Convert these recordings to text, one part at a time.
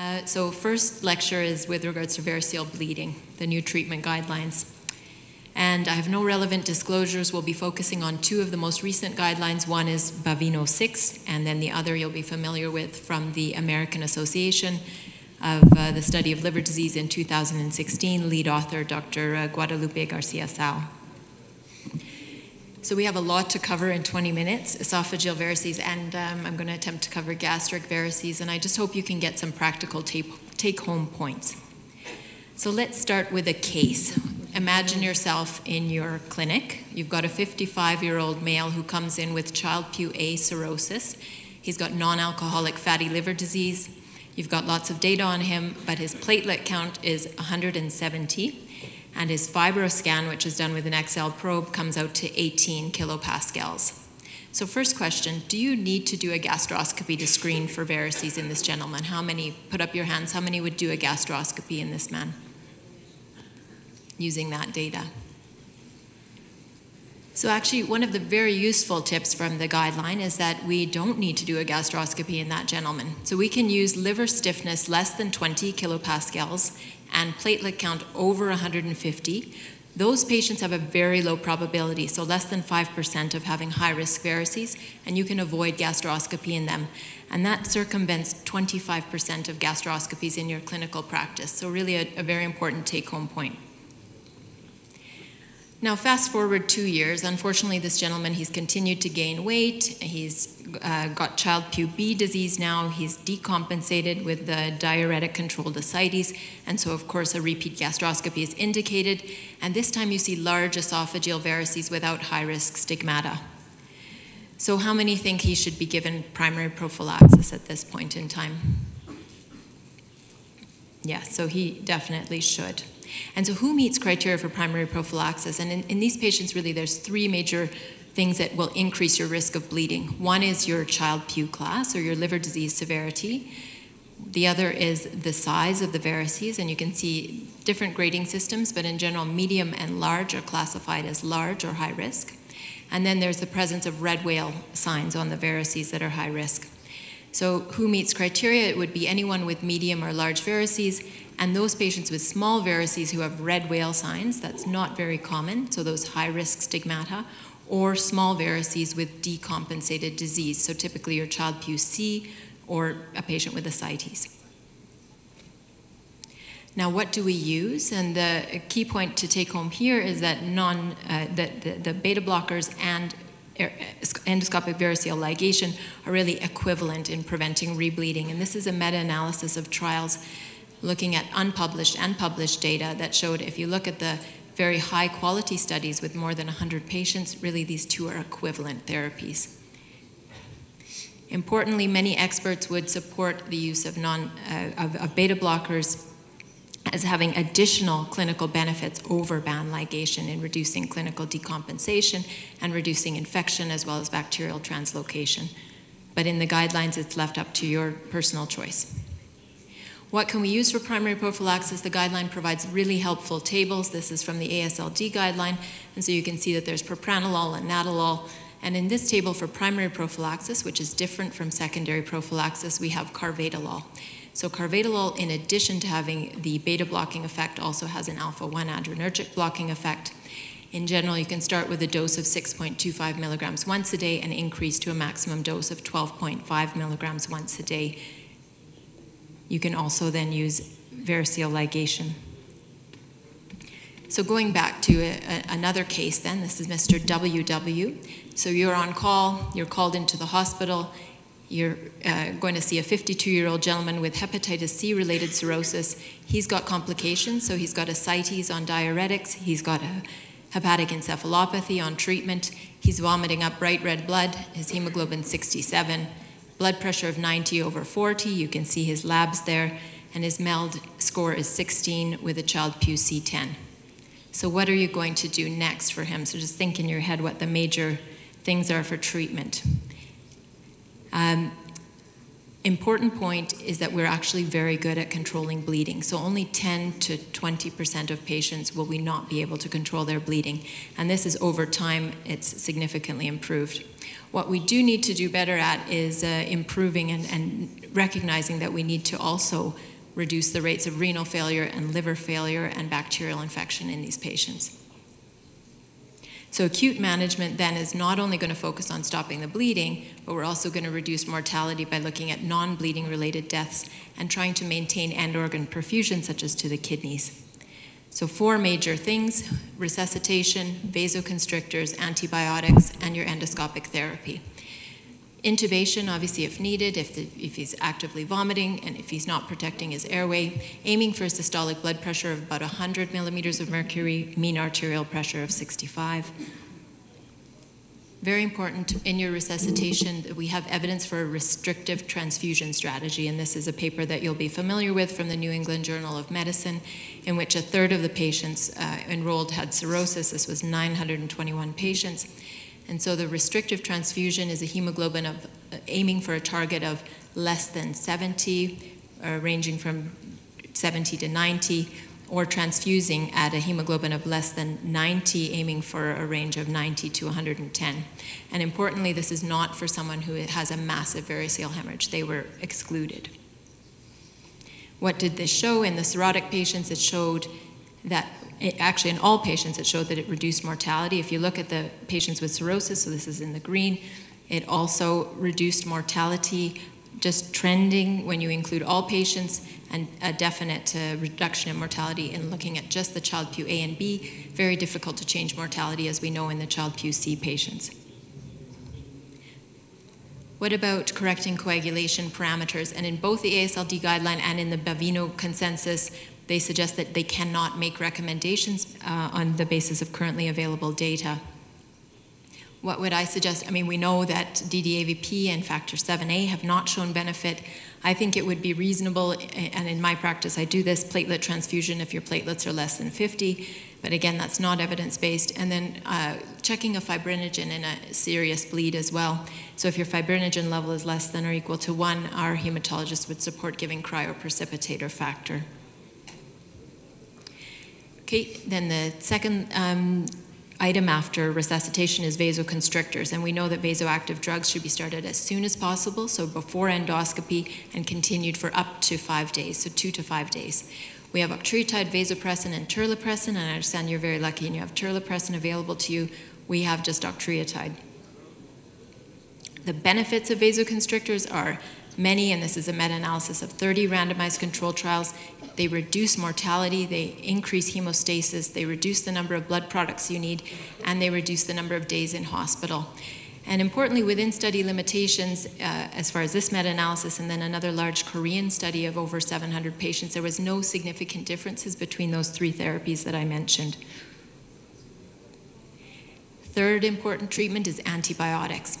Uh, so first lecture is with regards to variceal bleeding, the new treatment guidelines. And I have no relevant disclosures. We'll be focusing on two of the most recent guidelines. One is Baveno 6, and then the other you'll be familiar with from the American Association of uh, the Study of Liver Disease in 2016, lead author Dr. Uh, Guadalupe Garcia-Tsao. So we have a lot to cover in 20 minutes, esophageal varices, and um, I'm going to attempt to cover gastric varices, and I just hope you can get some practical take-home points. So let's start with a case. Imagine yourself in your clinic. You've got a 55-year-old male who comes in with Child-Pugh A cirrhosis. He's got non-alcoholic fatty liver disease. You've got lots of data on him, but his platelet count is 170 and his fibroscan, which is done with an XL probe, comes out to 18 kilopascals. So first question, do you need to do a gastroscopy to screen for varices in this gentleman? How many, put up your hands, how many would do a gastroscopy in this man using that data? So actually, one of the very useful tips from the guideline is that we don't need to do a gastroscopy in that gentleman. So we can use liver stiffness less than 20 kilopascals and platelet count over 150, those patients have a very low probability, so less than 5% of having high risk varices, and you can avoid gastroscopy in them. And that circumvents 25% of gastroscopies in your clinical practice, so really a, a very important take home point. Now, fast forward two years. Unfortunately, this gentleman, he's continued to gain weight. He's uh, got Child-Pugh B disease now. He's decompensated with the diuretic controlled ascites. And so, of course, a repeat gastroscopy is indicated. And this time you see large esophageal varices without high risk stigmata. So, how many think he should be given primary prophylaxis at this point in time? Yeah, so he definitely should. And so who meets criteria for primary prophylaxis? And in, in these patients, really, there's three major things that will increase your risk of bleeding. One is your Child-Pugh class or your liver disease severity. The other is the size of the varices, and you can see different grading systems, but in general, medium and large are classified as large or high risk. And then there's the presence of red wale signs on the varices that are high risk. So, who meets criteria? It would be anyone with medium or large varices, and those patients with small varices who have red wale signs, that's not very common, so those high risk stigmata, or small varices with decompensated disease, so typically your Child-Pugh C or a patient with ascites. Now, what do we use? And the key point to take home here is that non, uh, the, the, the beta blockers and endoscopic variceal ligation are really equivalent in preventing rebleeding. And this is a meta-analysis of trials looking at unpublished and published data that showed if you look at the very high quality studies with more than 100 patients, really these two are equivalent therapies. Importantly, many experts would support the use of, non, uh, of, of beta blockers as having additional clinical benefits over band ligation in reducing clinical decompensation and reducing infection as well as bacterial translocation. But in the guidelines, it's left up to your personal choice. What can we use for primary prophylaxis? The guideline provides really helpful tables. This is from the ASLD guideline, and so you can see that there's propranolol and nadolol. And in this table for primary prophylaxis, which is different from secondary prophylaxis, we have carvedilol. So carvedilol, in addition to having the beta blocking effect, also has an alpha-1 adrenergic blocking effect. In general, you can start with a dose of 6.25 milligrams once a day and increase to a maximum dose of 12.5 milligrams once a day you can also then use variceal ligation. So going back to a, a, another case then, this is Mr. WW. So you're on call, you're called into the hospital, you're uh, going to see a 52-year-old gentleman with hepatitis C-related cirrhosis. He's got complications, so he's got ascites on diuretics, he's got a hepatic encephalopathy on treatment, he's vomiting up bright red blood, his hemoglobin 67, blood pressure of 90 over 40. You can see his labs there, and his MELD score is 16 with a Child-Pugh C10. So what are you going to do next for him? So just think in your head what the major things are for treatment. Um, important point is that we're actually very good at controlling bleeding. So only 10 to 20% of patients will we not be able to control their bleeding. And this is over time, it's significantly improved. What we do need to do better at is uh, improving and, and, recognizing that we need to also reduce the rates of renal failure and liver failure and bacterial infection in these patients. So, acute management then is not only going to focus on stopping the bleeding, but we're also going to reduce mortality by looking at non bleeding related deaths and trying to maintain end organ perfusion, such as to the kidneys. So, four major things resuscitation, vasoconstrictors, antibiotics, and your endoscopic therapy. Intubation, obviously, if needed, if, the, if he's actively vomiting and if he's not protecting his airway, aiming for a systolic blood pressure of about 100 millimeters of mercury, mean arterial pressure of 65. Very important in your resuscitation that we have evidence for a restrictive transfusion strategy, and this is a paper that you'll be familiar with from the New England Journal of Medicine, in which a third of the patients uh, enrolled had cirrhosis. This was 921 patients. And so the restrictive transfusion is a hemoglobin of uh, aiming for a target of less than 70, uh, ranging from 70 to 90, or transfusing at a hemoglobin of less than 90, aiming for a range of 90 to 110. And importantly, this is not for someone who has a massive variceal hemorrhage. They were excluded. What did this show? In the cirrhotic patients, it showed that it, actually in all patients it showed that it reduced mortality. If you look at the patients with cirrhosis, so this is in the green, it also reduced mortality just trending when you include all patients and a definite uh, reduction in mortality in looking at just the Child-Pugh A and B. Very difficult to change mortality as we know in the Child-Pugh C patients. What about correcting coagulation parameters? And in both the ASLD guideline and in the Baveno consensus, they suggest that they cannot make recommendations uh, on the basis of currently available data. What would I suggest? I mean, we know that DDAVP and factor 7A have not shown benefit. I think it would be reasonable, and in my practice, I do this platelet transfusion if your platelets are less than 50, but again, that's not evidence based. And then uh, checking a fibrinogen in a serious bleed as well. So if your fibrinogen level is less than or equal to one, our hematologist would support giving cryoprecipitator factor. Okay, then the second um, item after resuscitation is vasoconstrictors, and we know that vasoactive drugs should be started as soon as possible, so before endoscopy, and continued for up to five days, so two to five days. We have octreotide, vasopressin, and terlipressin, and I understand you're very lucky and you have terlipressin available to you. We have just octreotide. The benefits of vasoconstrictors are many, and this is a meta analysis of 30 randomized control trials. They reduce mortality, they increase hemostasis, they reduce the number of blood products you need, and they reduce the number of days in hospital. And importantly, within study limitations, uh, as far as this meta analysis and then another large Korean study of over 700 patients, there was no significant differences between those three therapies that I mentioned. Third important treatment is antibiotics.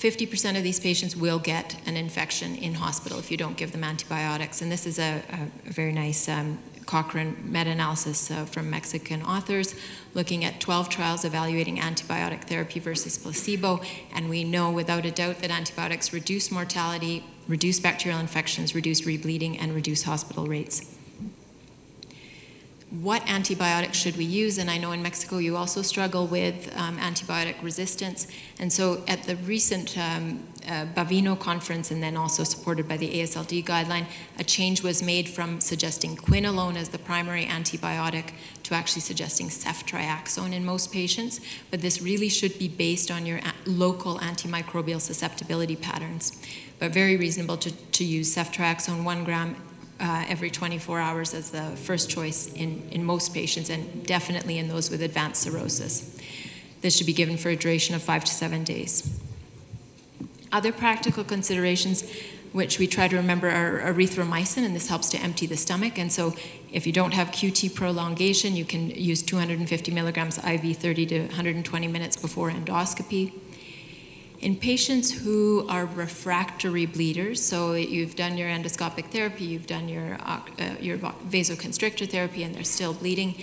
50% of these patients will get an infection in hospital if you don't give them antibiotics. And this is a, a, very nice um, Cochrane meta analysis uh, from Mexican authors looking at 12 trials evaluating antibiotic therapy versus placebo. And we know without a doubt that antibiotics reduce mortality, reduce bacterial infections, reduce rebleeding, and reduce hospital rates what antibiotics should we use? And I know in Mexico you also struggle with um, antibiotic resistance. And so at the recent um, uh, Baveno conference, and then also supported by the ASLD guideline, a change was made from suggesting quinolone as the primary antibiotic to actually suggesting ceftriaxone in most patients. But this really should be based on your local antimicrobial susceptibility patterns. But very reasonable to, to use ceftriaxone one gram uh, every 24 hours as the first choice in, in most patients and definitely in those with advanced cirrhosis. This should be given for a duration of five to seven days. Other practical considerations which we try to remember are erythromycin, and this helps to empty the stomach. And so, if you don't have QT prolongation, you can use 250 milligrams IV 30 to 120 minutes before endoscopy. In patients who are refractory bleeders, so you've done your endoscopic therapy, you've done your, uh, your vasoconstrictor therapy, and they're still bleeding,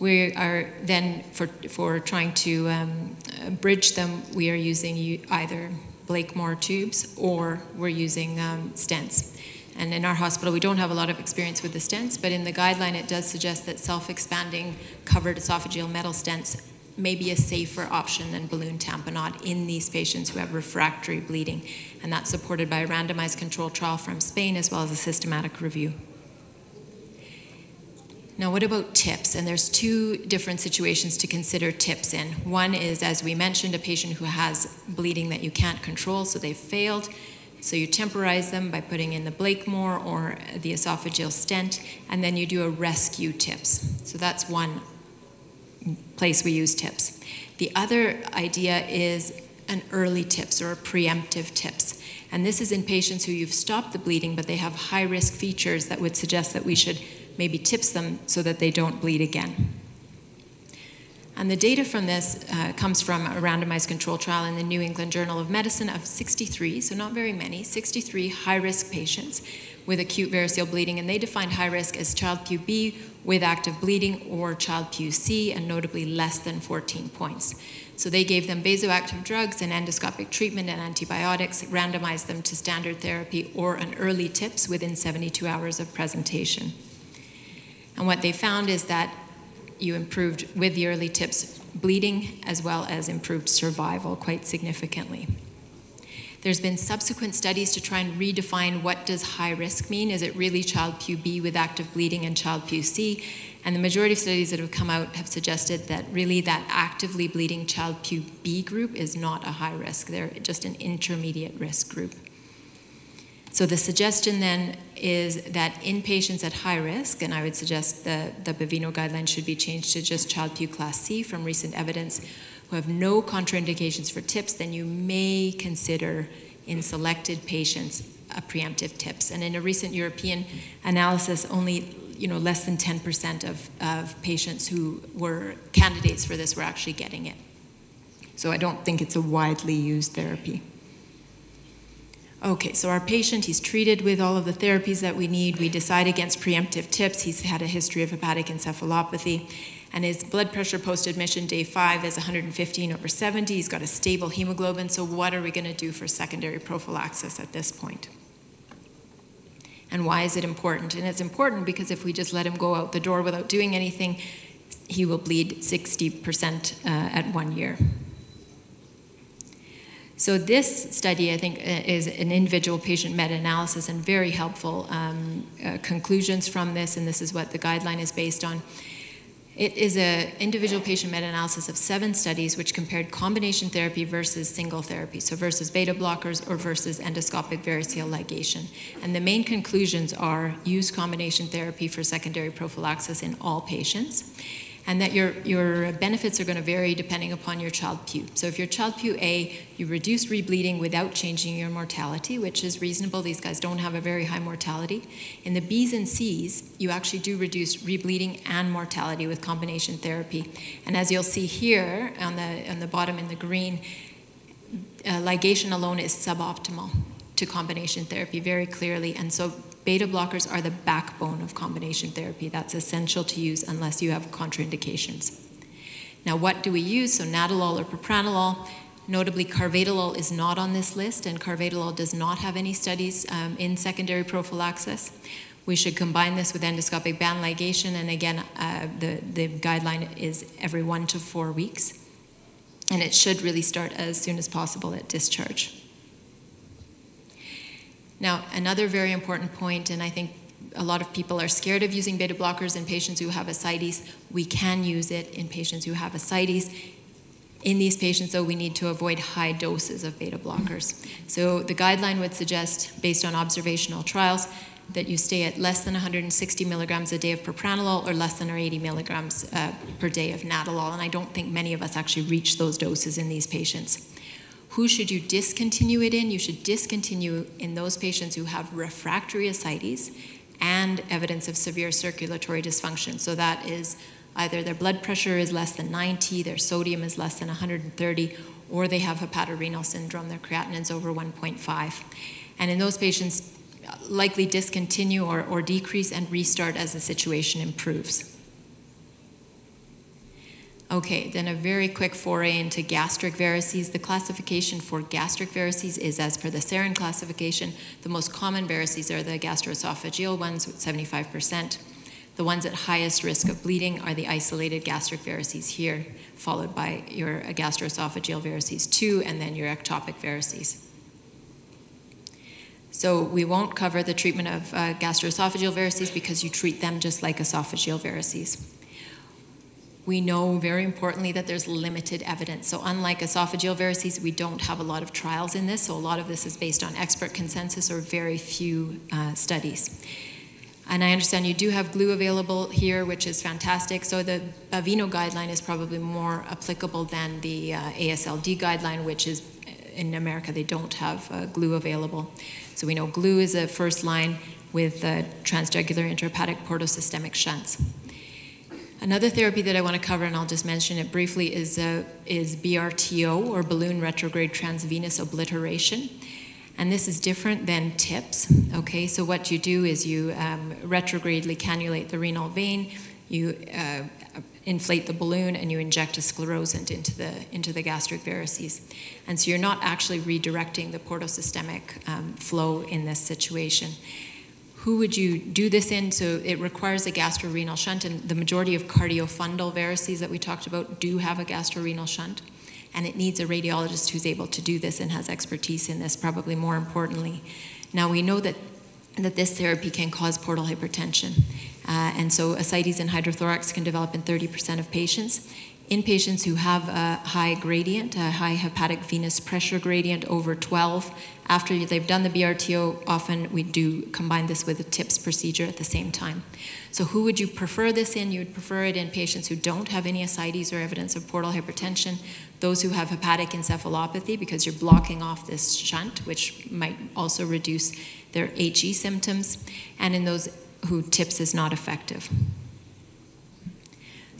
we are then, for, for trying to um, bridge them, we are using either Blakemore tubes or we're using um, stents. And in our hospital, we don't have a lot of experience with the stents, but in the guideline, it does suggest that self expanding covered esophageal metal stents may be a safer option than balloon tamponade in these patients who have refractory bleeding. And that's supported by a randomized controlled trial from Spain as well as a systematic review. Now, what about TIPS? And there's two different situations to consider TIPS in. One is, as we mentioned, a patient who has bleeding that you can't control, so they've failed. So you temporize them by putting in the Blakemore or the esophageal stent, and then you do a rescue TIPS. So that's one place we use TIPS. The other idea is an early TIPS or a preemptive TIPS. And this is in patients who you've stopped the bleeding, but they have high risk features that would suggest that we should maybe tips them so that they don't bleed again. And the data from this uh, comes from a randomized control trial in the New England Journal of Medicine of 63, so not very many, 63 high risk patients with acute variceal bleeding. And they defined high risk as Child-Pugh B with active bleeding or Child-Pugh C, and notably less than 14 points. So they gave them vasoactive drugs and endoscopic treatment and antibiotics, randomized them to standard therapy or an early TIPS within 72 hours of presentation. And what they found is that you improved with the early tips bleeding as well as improved survival quite significantly. There's been subsequent studies to try and redefine what does high risk mean. Is it really Child-Pugh B with active bleeding and Child-Pugh C? And the majority of studies that have come out have suggested that really that actively bleeding Child-Pugh B group is not a high risk. They're just an intermediate risk group. So the suggestion then is that in patients at high risk, and I would suggest the, the Baveno guidelines should be changed to just Child-Pugh Class C from recent evidence, who have no contraindications for TIPS, then you may consider in selected patients a preemptive TIPS. And in a recent European analysis, only you know, less than 10% of, of patients who were candidates for this were actually getting it. So I don't think it's a widely used therapy. Okay, so our patient, he's treated with all of the therapies that we need. We decide against preemptive tips. He's had a history of hepatic encephalopathy, and his blood pressure post admission day five is 115 over 70. He's got a stable hemoglobin, so what are we going to do for secondary prophylaxis at this point? And why is it important? And it's important because if we just let him go out the door without doing anything, he will bleed 60% uh, at one year. So this study, I think, uh, is an individual patient meta-analysis and very helpful um, uh, conclusions from this, and this is what the guideline is based on. It is an individual patient meta-analysis of seven studies which compared combination therapy versus single therapy, so versus beta blockers or versus endoscopic variceal ligation. And the main conclusions are use combination therapy for secondary prophylaxis in all patients and that your, your benefits are going to vary depending upon your Child-Pugh. So if your Child-Pugh A, you reduce rebleeding without changing your mortality, which is reasonable. These guys don't have a very high mortality. In the Bs and Cs, you actually do reduce rebleeding and mortality with combination therapy. And as you'll see here on the, on the bottom in the green, uh, ligation alone is suboptimal to combination therapy very clearly. And so Beta blockers are the backbone of combination therapy. That's essential to use unless you have contraindications. Now, what do we use? So, nadolol or propranolol. Notably, carvedilol is not on this list, and carvedilol does not have any studies um, in secondary prophylaxis. We should combine this with endoscopic band ligation, and again, uh, the, the guideline is every one to four weeks. And it should really start as soon as possible at discharge. Now, another very important point, and I think a lot of people are scared of using beta blockers in patients who have ascites. We can use it in patients who have ascites. In these patients, though, we need to avoid high doses of beta blockers. So the guideline would suggest, based on observational trials, that you stay at less than 160 milligrams a day of propranolol or less than or 80 milligrams uh, per day of nadolol. And I don't think many of us actually reach those doses in these patients. Who should you discontinue it in? You should discontinue in those patients who have refractory ascites and evidence of severe circulatory dysfunction. So that is either their blood pressure is less than 90, their sodium is less than 130, or they have hepatorenal syndrome, their creatinine is over 1.5. And in those patients, likely discontinue or, or decrease and restart as the situation improves. Okay, then a very quick foray into gastric varices. The classification for gastric varices is as per the Sarin classification. The most common varices are the gastroesophageal ones with 75%. The ones at highest risk of bleeding are the isolated gastric varices here, followed by your gastroesophageal varices 2, and then your ectopic varices. So we won't cover the treatment of uh, gastroesophageal varices because you treat them just like esophageal varices. We know very importantly that there's limited evidence. So, unlike esophageal varices, we don't have a lot of trials in this. So, a lot of this is based on expert consensus or very few uh, studies. And I understand you do have glue available here, which is fantastic. So, the Baveno guideline is probably more applicable than the uh, ASLD guideline, which is in America, they don't have uh, glue available. So, we know glue is a first line with uh, transjugular intrahepatic portosystemic shunts. Another therapy that I want to cover, and I'll just mention it briefly, is, uh, is BRTO or balloon retrograde transvenous obliteration. And this is different than TIPS. Okay, so what you do is you um, retrogradely cannulate the renal vein, you uh, inflate the balloon, and you inject a sclerosant into the into the gastric varices. And so you're not actually redirecting the portosystemic um, flow in this situation who would you do this in? So it requires a gastrorenal shunt, and the majority of cardiofundal varices that we talked about do have a gastrorenal shunt. And it needs a radiologist who's able to do this and has expertise in this, probably more importantly. Now, we know that, that this therapy can cause portal hypertension. Uh, and so ascites and hydrothorax can develop in 30% of patients in patients who have a high gradient, a high hepatic venous pressure gradient over 12, after they've done the BRTO, often we do combine this with a TIPS procedure at the same time. So, who would you prefer this in? You would prefer it in patients who don't have any ascites or evidence of portal hypertension, those who have hepatic encephalopathy, because you're blocking off this shunt, which might also reduce their HE symptoms, and in those who TIPS is not effective.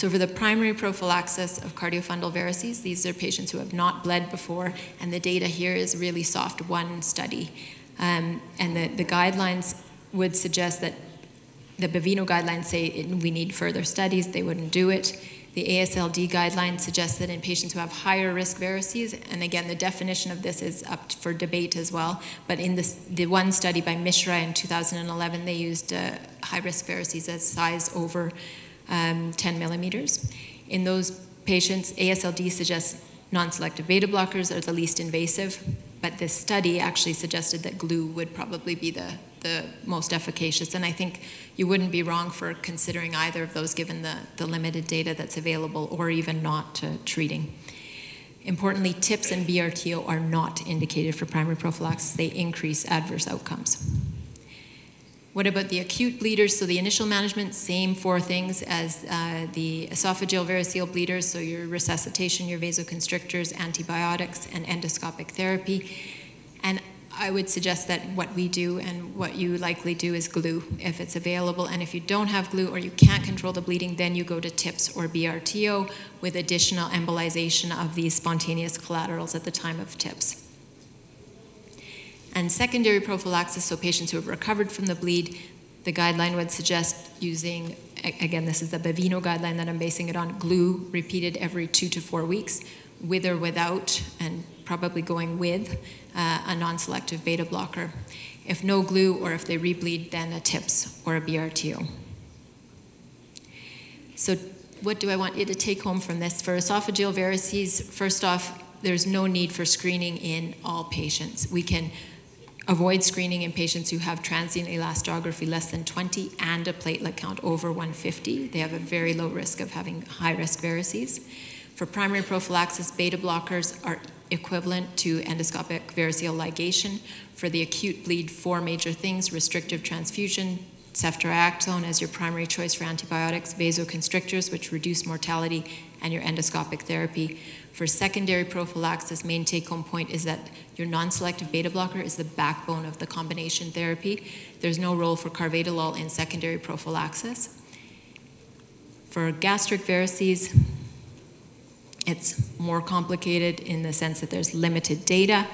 So for the primary prophylaxis of cardiofundal varices, these are patients who have not bled before, and the data here is really soft one study. Um, and the, the guidelines would suggest that the Baveno guidelines say it, we need further studies, they wouldn't do it. The ASLD guidelines suggest that in patients who have higher risk varices, and again, the definition of this is up for debate as well, but in this, the one study by Mishra in 2011, they used uh, high risk varices as size over um, 10 millimeters. In those patients, ASLD suggests non-selective beta blockers are the least invasive, but this study actually suggested that glue would probably be the, the most efficacious. And I think you wouldn't be wrong for considering either of those given the, the limited data that's available or even not treating. Importantly, TIPS and BRTO are not indicated for primary prophylaxis. They increase adverse outcomes. What about the acute bleeders? So the initial management, same four things as uh, the esophageal variceal bleeders, so your resuscitation, your vasoconstrictors, antibiotics, and endoscopic therapy. And I would suggest that what we do and what you likely do is glue if it's available. And if you don't have glue or you can't control the bleeding, then you go to TIPS or BRTO with additional embolization of these spontaneous collaterals at the time of TIPS. And secondary prophylaxis, so patients who have recovered from the bleed, the guideline would suggest using, again, this is the Baveno guideline that I'm basing it on, glue repeated every two to four weeks, with or without, and probably going with uh, a non selective beta blocker. If no glue or if they rebleed, then a TIPS or a BRTO. So, what do I want you to take home from this? For esophageal varices, first off, there's no need for screening in all patients. We can Avoid screening in patients who have transient elastography less than 20 and a platelet count over 150. They have a very low risk of having high risk varices. For primary prophylaxis, beta blockers are equivalent to endoscopic variceal ligation. For the acute bleed, four major things restrictive transfusion, ceftriaxone as your primary choice for antibiotics, vasoconstrictors, which reduce mortality, and your endoscopic therapy. For secondary prophylaxis, main take home point is that your non selective beta blocker is the backbone of the combination therapy. There's no role for carvedilol in secondary prophylaxis. For gastric varices, it's more complicated in the sense that there's limited data.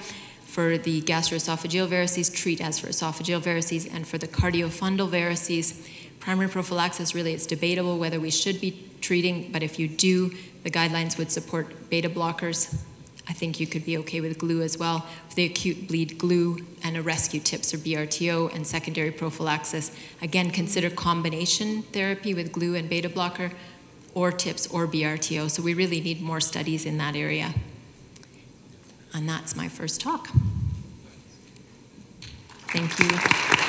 For the gastroesophageal varices, treat as for esophageal varices, and for the cardiofundal varices, primary prophylaxis really it's debatable whether we should be treating, but if you do, the guidelines would support beta blockers. I think you could be okay with glue as well. For the acute bleed, glue and a rescue tips or BRTO and secondary prophylaxis. Again, consider combination therapy with glue and beta blocker or tips or BRTO. So we really need more studies in that area. And that's my first talk. Thank you.